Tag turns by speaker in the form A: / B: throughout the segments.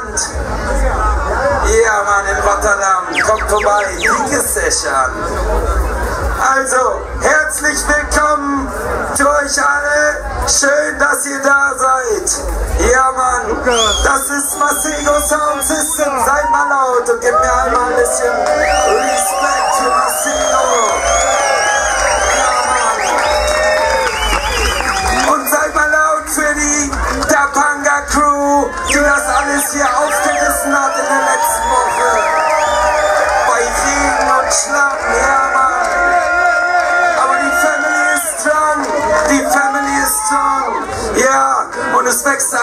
A: Deutschland. Ja, Mann, in Rotterdam. Kommt vorbei. Session. Also, herzlich willkommen für euch alle. Schön, dass ihr da seid. Ja, Mann. Das ist Masego Sound System. Seid mal laut und gebt mir einmal ein bisschen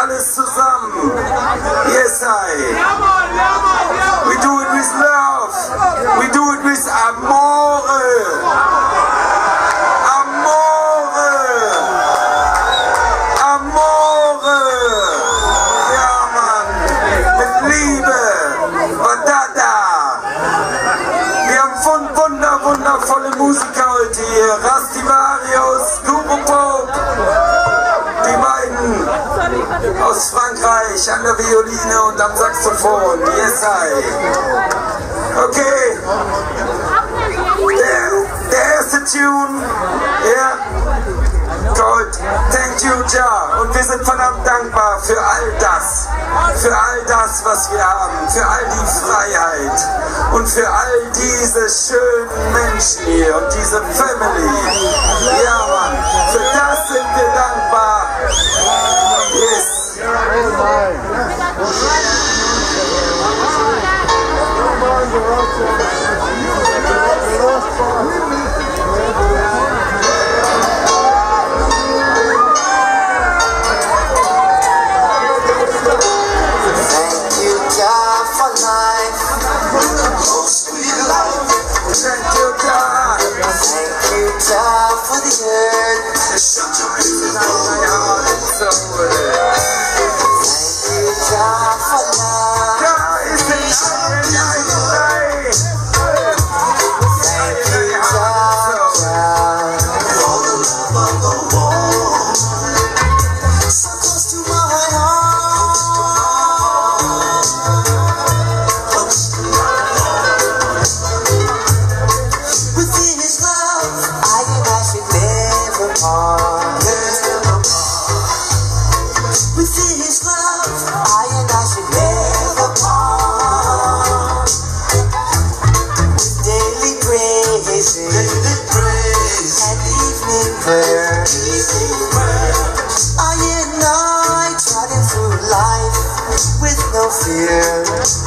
A: alles zusammen. Yes, I. We do it with love. We do it with amore. Amore. Amore. Ja, Mann. Mit Liebe. Wunder, wundervolle Musiker heute hier. Rastivarius, aus Frankreich an der Violine und am Saxophon. Yes, I. Okay. Der, der erste Tune, ja, Gold, thank you, Ja. Und wir sind verdammt dankbar für all das, für all das, was wir haben, für all die Freiheit und für all diese schönen Menschen hier und diese Family. Ja, Mann, für das sind wir dankbar.
B: Thank praises and evening prayer. I and I through life with no fear.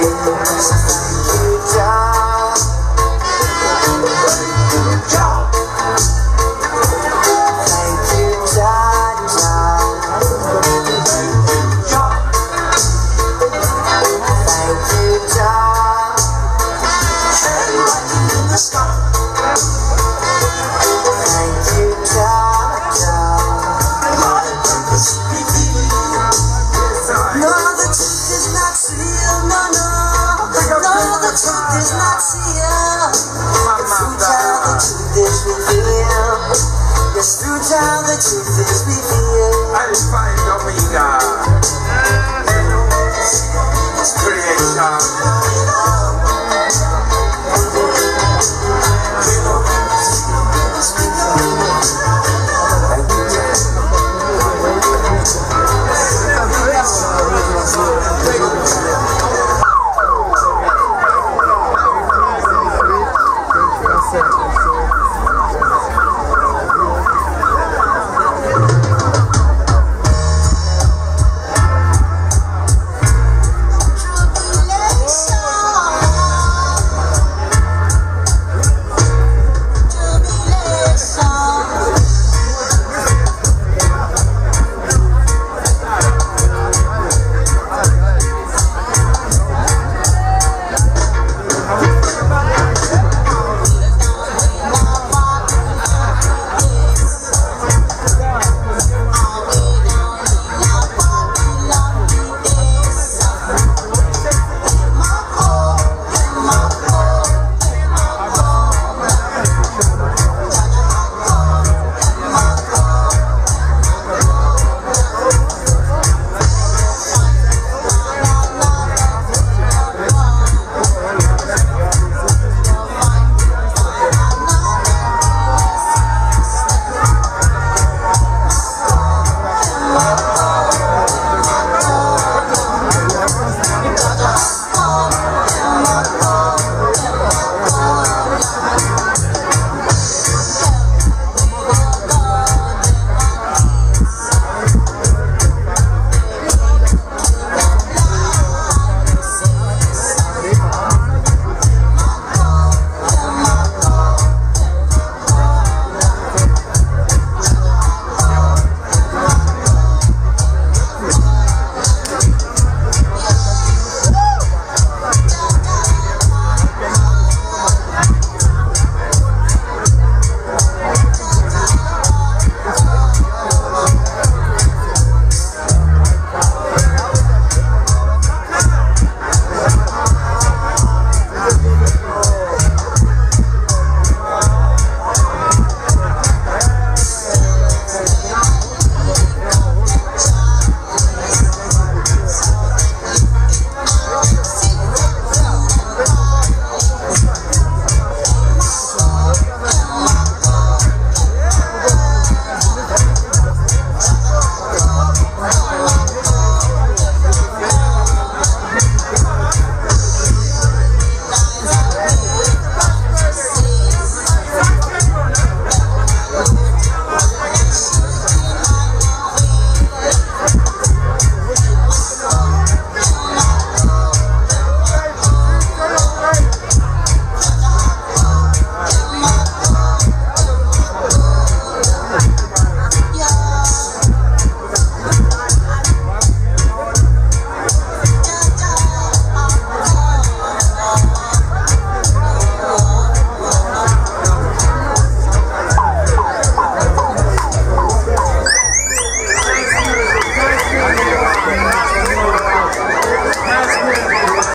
B: Deus. the truth is not sealed. Yes, through child, the truth is revealed. Yes, through time, the truth is revealed. I find Omega. It's creation.